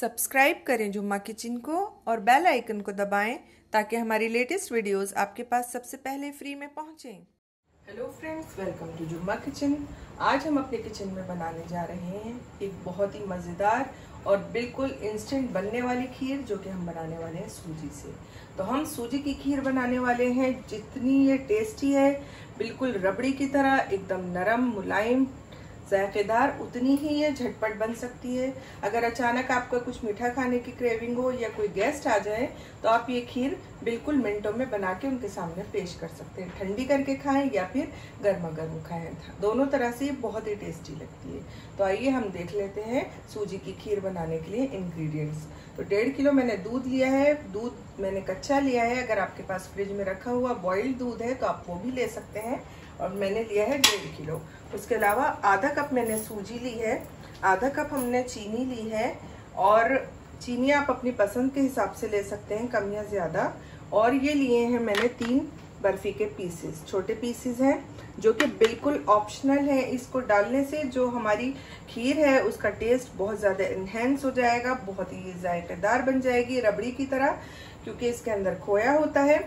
Subscribe करें जुम्मा kitchen को और बेल आइकन को दबाएँ ताकि हमारी लेटेस्ट वीडियोस आपके पास सबसे पहले फ्री में पहुंचें। Hello friends welcome to Jumma kitchen. आज हम अपने किचन में बनाने जा रहे हैं एक बहुत ही मज़ेदार और बिल्कुल इंस्टेंट बनने वाली खीर जो कि हम बनाने वाले हैं सूजी से। तो हम सूजी की खीर बनाने वाले हैं, जितनी ये टेस्टी है, बिल्कुल रबड़ी की तरह, एकदम नरम, मुलायम जायकेदार उतनी ही ये झटपट बन सकती है। अगर अचानक आपका कुछ मीठा खाने की क्रेविंग हो या कोई गेस्ट आ जाए तो आप ये खीर बिल्कुल मिनटों में बना के उनके सामने पेश कर सकते हैं। ठंडी करके खाएँ या फिर गर्मा गर्म खाएँ। दोनों तरह से ये बहुत ही टेस्टी लगती है। तो आइए हम देख लेते हैं सूजी की खीर बनाने के लिए इंग्रेडिएंट्स तो डेढ़ किलो मैंने दूध लिया है। दूध मैंने कच्चा लिया है। अगर आपके पास फ्रिज में रखा हुआ बॉइल्ड दूध है तो आप वो भी ले सकते हैं। और मैंने लिया है डेढ़ किलो। उसके अलावा आधा कप मैंने सूजी ली है, आधा कप हमने चीनी ली है और चीनी आप अपनी पसंद के हिसाब से ले सकते हैं, कम या ज़्यादा। और ये लिए हैं मैंने तीन बर्फ़ी के पीसेस छोटे पीसेस हैं, जो कि बिल्कुल ऑप्शनल है। इसको डालने से जो हमारी खीर है, उसका टेस्ट बहुत ज़्यादा इन्हेंस हो जाएगा, बहुत ही जायकेदार बन जाएगी रबड़ी की तरह, क्योंकि इसके अंदर खोया होता है।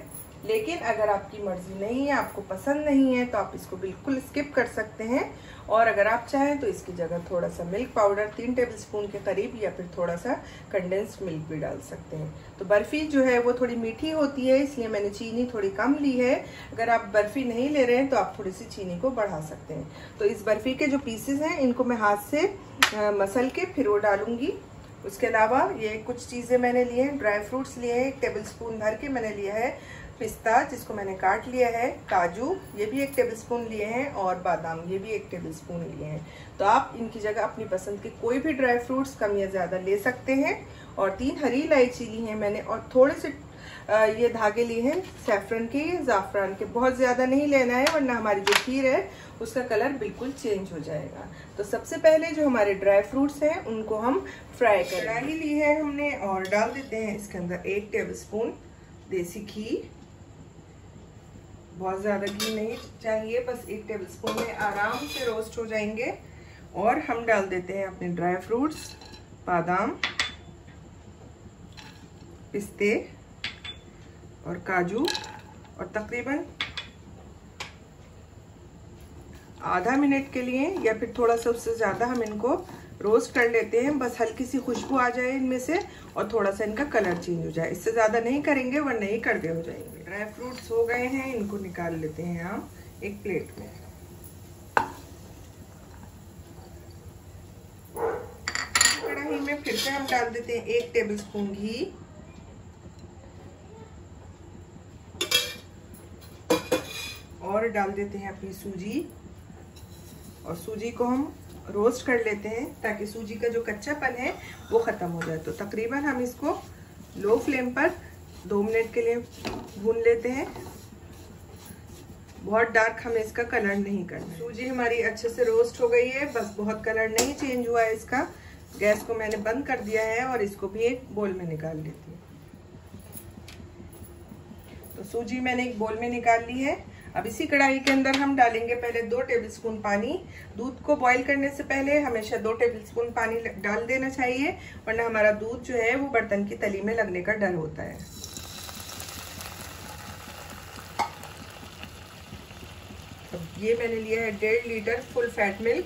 लेकिन अगर आपकी मर्ज़ी नहीं है, आपको पसंद नहीं है तो आप इसको बिल्कुल स्किप कर सकते हैं। और अगर आप चाहें तो इसकी जगह थोड़ा सा मिल्क पाउडर तीन टेबल स्पून के करीब या फिर थोड़ा सा कंडेंस्ड मिल्क भी डाल सकते हैं। तो बर्फ़ी जो है, वो थोड़ी मीठी होती है, इसलिए मैंने चीनी थोड़ी कम ली है। अगर आप बर्फ़ी नहीं ले रहे हैं तो आप थोड़ी सी चीनी को बढ़ा सकते हैं। तो इस बर्फ़ी के जो पीसेस हैं, इनको मैं हाथ से मसल के फिर वो डालूँगी। उसके अलावा ये कुछ चीज़ें मैंने लिए हैं ड्राई फ्रूट्स लिए हैं, एक टेबल स्पून भर के मैंने लिया है पिस्ता, जिसको मैंने काट लिया है, काजू, ये भी एक टेबल स्पून लिए हैं और बादाम, ये भी एक टेबल स्पून लिए हैं। तो आप इनकी जगह अपनी पसंद के कोई भी ड्राई फ्रूट्स कम या ज़्यादा ले सकते हैं। और तीन हरी इलायची ली हैं मैंने और थोड़े से ये धागे लिए हैं सेफ्रन के ज़ाफ़रान के। बहुत ज़्यादा नहीं लेना है, वरना हमारी जो खीर है, उसका कलर बिल्कुल चेंज हो जाएगा। तो सबसे पहले जो हमारे ड्राई फ्रूट्स हैं, उनको हम फ्राई कढ़ाई ली है हमने और डाल देते हैं इसके अंदर एक टेबल देसी घी। बहुत ज़्यादा घी नहीं चाहिए, बस एक टेबल स्पून में आराम से रोस्ट हो जाएँगे। और हम डाल देते हैं अपने ड्राई फ्रूट्स बादाम, पिस्ते और काजू और तकरीबन आधा मिनट के लिए या फिर थोड़ा सा उससे ज़्यादा हम इनको रोस्ट कर लेते हैं, बस हल्की सी खुशबू आ जाए इनमें से और थोड़ा सा इनका कलर चेंज हो जाए। इससे ज़्यादा नहीं करेंगे, वरना ही कड़वे हो जाएँगे। ड्राई फ्रूट्स हो गए हैं, इनको निकाल लेते हैं हम एक प्लेट में। कढ़ाई में फिर से हम डाल देते हैं एक टेबल स्पून घी। और डाल देते हैं अपनी सूजी। और सूजी को हम रोस्ट कर लेते हैं ताकि सूजी का जो कच्चापन है वो ख़त्म हो जाए। तो तकरीबन हम इसको लो फ्लेम पर दो मिनट के लिए भून लेते हैं। बहुत डार्क हमें इसका कलर नहीं करना सूजी हमारी अच्छे से रोस्ट हो गई है, बस बहुत कलर नहीं चेंज हुआ है इसका। गैस को मैंने बंद कर दिया है और इसको भी एक बोल में निकाल लेती हूँ। तो सूजी मैंने एक बोल में निकाल ली है। अब इसी कढ़ाई के अंदर हम डालेंगे पहले दो टेबलस्पून पानी। दूध को बॉईल करने से पहले हमेशा दो टेबलस्पून पानी डाल देना चाहिए, वरना हमारा दूध जो है वो बर्तन की तली में लगने का डर होता है। अब ये मैंने लिया है डेढ़ लीटर फुल फैट मिल्क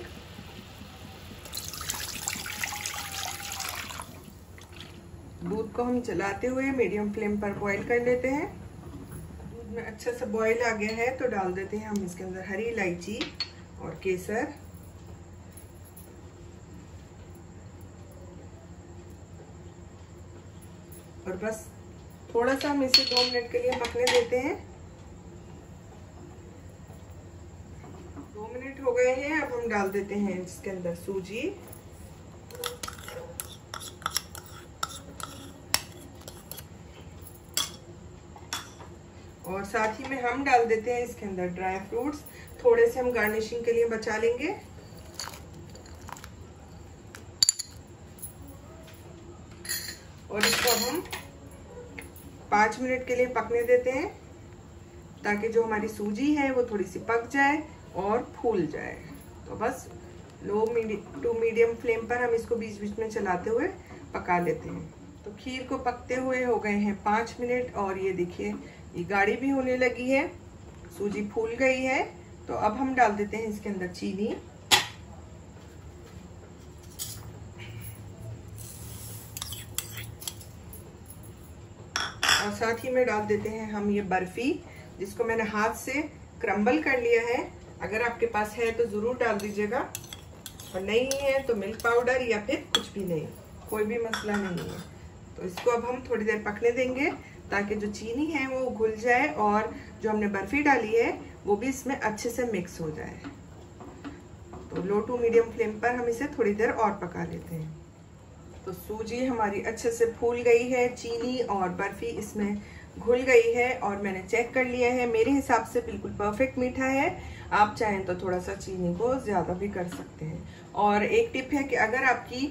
दूध को हम चलाते हुए मीडियम फ्लेम पर बॉईल कर लेते हैं। में अच्छा सा बॉईल आ गया है तो डाल देते हैं हम इसके अंदर हरी इलायची और केसर। और बस थोड़ा सा हम इसे दो मिनट के लिए पकने देते हैं। दो मिनट हो गए हैं, अब हम डाल देते हैं इसके अंदर सूजी। और साथ ही में हम डाल देते हैं इसके अंदर ड्राई फ्रूट्स थोड़े से हम गार्निशिंग के लिए बचा लेंगे। और इसको हम पाँच मिनट के लिए पकने देते हैं, ताकि जो हमारी सूजी है वो थोड़ी सी पक जाए और फूल जाए। तो बस low medium to medium flame पर हम इसको बीच बीच में चलाते हुए पका लेते हैं। तो खीर को पकते हुए हो गए हैं पाँच मिनट, और ये देखिए ये गाढ़ी भी होने लगी है। सूजी फूल गई है। तो अब हम डाल देते हैं इसके अंदर चीनी। और साथ ही में डाल देते हैं हम ये बर्फ़ी, जिसको मैंने हाथ से क्रम्बल कर लिया है। अगर आपके पास है तो ज़रूर डाल दीजिएगा। और नहीं है तो मिल्क पाउडर या फिर कुछ भी नहीं, कोई भी मसला नहीं है। तो इसको अब हम थोड़ी देर पकने देंगे। ताकि जो चीनी है वो घुल जाए और जो हमने बर्फ़ी डाली है, वो भी इसमें अच्छे से मिक्स हो जाए। तो लो टू मीडियम फ्लेम पर हम इसे थोड़ी देर और पका लेते हैं। तो सूजी हमारी अच्छे से फूल गई है, चीनी और बर्फ़ी इसमें घुल गई है और मैंने चेक कर लिया है। मेरे हिसाब से बिल्कुल परफेक्ट मीठा है। आप चाहें तो थोड़ा सा चीनी को ज़्यादा भी कर सकते हैं। और एक टिप है कि अगर आपकी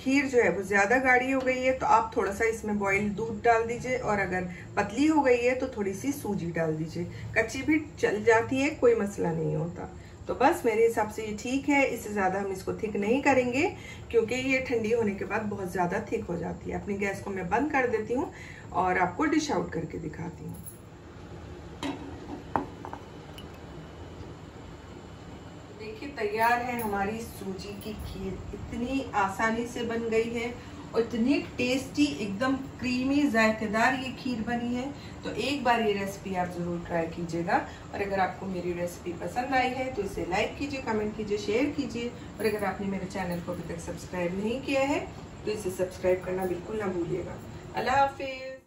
खीर जो है वो ज़्यादा गाढ़ी हो गई है तो आप थोड़ा सा इसमें बॉइल दूध डाल दीजिए और अगर पतली हो गई है तो थोड़ी सी सूजी डाल दीजिए। कच्ची भी चल जाती है, कोई मसला नहीं होता। तो बस मेरे हिसाब से ये ठीक है, इससे ज़्यादा हम इसको थिक नहीं करेंगे, क्योंकि ये ठंडी होने के बाद बहुत ज़्यादा थिक हो जाती है। अपनी गैस को मैं बंद कर देती हूँ और आपको डिश आउट करके दिखाती हूँ। देखिए, तैयार है हमारी सूजी की खीर। इतनी आसानी से बन गई है और इतनी टेस्टी, एकदम क्रीमी, जायकेदार ये खीर बनी है। तो एक बार ये रेसिपी आप ज़रूर ट्राई कीजिएगा। और अगर आपको मेरी रेसिपी पसंद आई है तो इसे लाइक कीजिए कमेंट कीजिए शेयर कीजिए। और अगर आपने मेरे चैनल को अभी तक सब्सक्राइब नहीं किया है तो इसे सब्सक्राइब करना बिल्कुल ना भूलिएगा। अल्लाह हाफिज़।